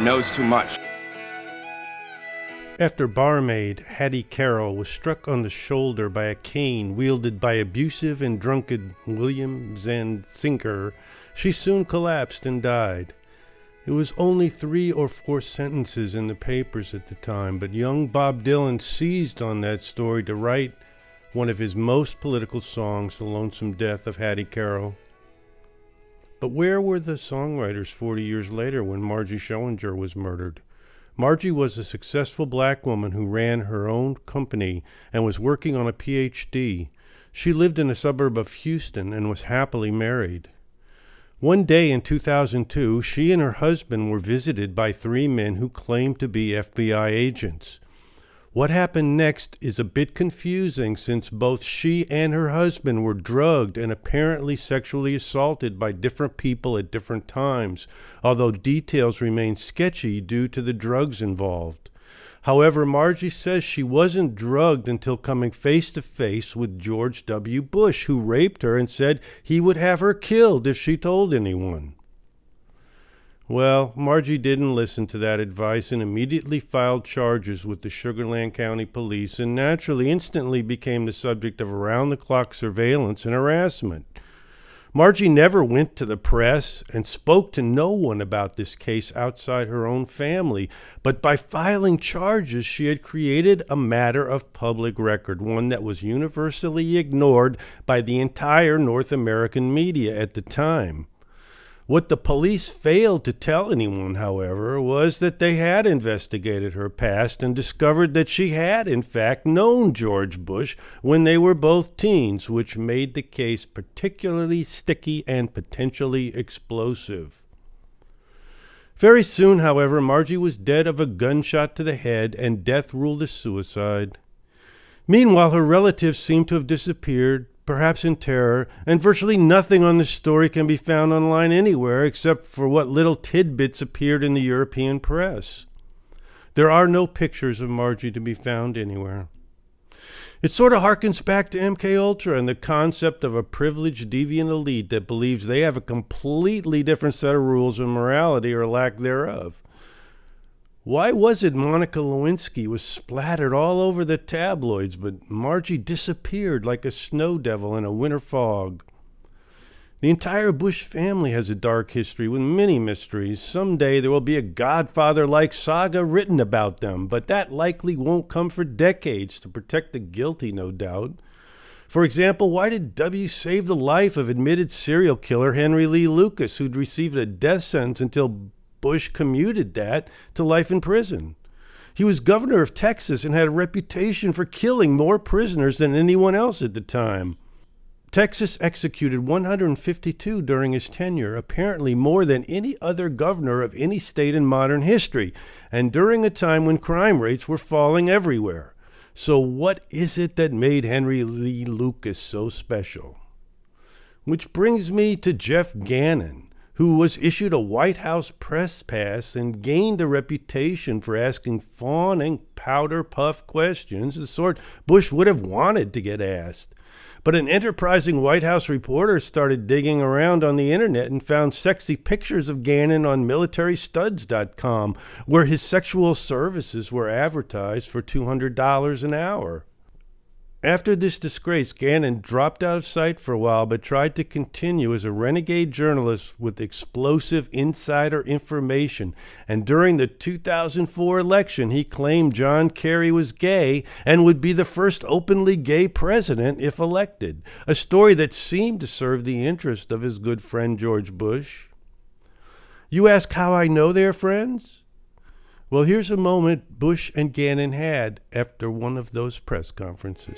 knows too much. After barmaid Hattie Carroll was struck on the shoulder by a cane wielded by abusive and drunken William Zantzinger, she soon collapsed and died. It was only three or four sentences in the papers at the time, but young Bob Dylan seized on that story to write one of his most political songs, The Lonesome Death of Hattie Carroll. But where were the songwriters 40 years later when Margie Schoedinger was murdered? Margie was a successful black woman who ran her own company and was working on a PhD. She lived in a suburb of Houston and was happily married. One day in 2002, she and her husband were visited by three men who claimed to be FBI agents. What happened next is a bit confusing since both she and her husband were drugged and apparently sexually assaulted by different people at different times, although details remain sketchy due to the drugs involved. However, Margie says she wasn't drugged until coming face to face with George W. Bush, who raped her and said he would have her killed if she told anyone. Well, Margie didn't listen to that advice and immediately filed charges with the Sugar Land County Police and naturally instantly became the subject of around the clock surveillance and harassment. Margie never went to the press and spoke to no one about this case outside her own family, but by filing charges, she had created a matter of public record, one that was universally ignored by the entire North American media at the time. What the police failed to tell anyone, however, was that they had investigated her past and discovered that she had, in fact, known George Bush when they were both teens, which made the case particularly sticky and potentially explosive. Very soon, however, Margie was dead of a gunshot to the head, and death ruled as suicide. Meanwhile, her relatives seemed to have disappeared, perhaps in terror, and virtually nothing on the story can be found online anywhere except for what little tidbits appeared in the European press. There are no pictures of Margie to be found anywhere. It sort of harkens back to MK Ultra and the concept of a privileged deviant elite that believes they have a completely different set of rules and morality or lack thereof. Why was it Monica Lewinsky was splattered all over the tabloids, but Margie disappeared like a snow devil in a winter fog? The entire Bush family has a dark history with many mysteries. Someday there will be a Godfather like saga written about them, but that likely won't come for decades to protect the guilty, no doubt. For example, why did W save the life of admitted serial killer Henry Lee Lucas, who'd received a death sentence until Bush commuted that to life in prison. He was governor of Texas and had a reputation for killing more prisoners than anyone else at the time. Texas executed 152 during his tenure, apparently more than any other governor of any state in modern history, and during a time when crime rates were falling everywhere. So, what is it that made Henry Lee Lucas so special? Which brings me to Jeff Gannon who was issued a White House press pass and gained a reputation for asking fawning, powder puff questions, the sort Bush would have wanted to get asked. But an enterprising White House reporter started digging around on the internet and found sexy pictures of Gannon on militarystuds.com, where his sexual services were advertised for $200 an hour. After this disgrace, Gannon dropped out of sight for a while but tried to continue as a renegade journalist with explosive insider information. And during the 2004 election, he claimed John Kerry was gay and would be the first openly gay president if elected, a story that seemed to serve the interest of his good friend George Bush. You ask how I know they're friends? Well, here's a moment Bush and Gannon had after one of those press conferences.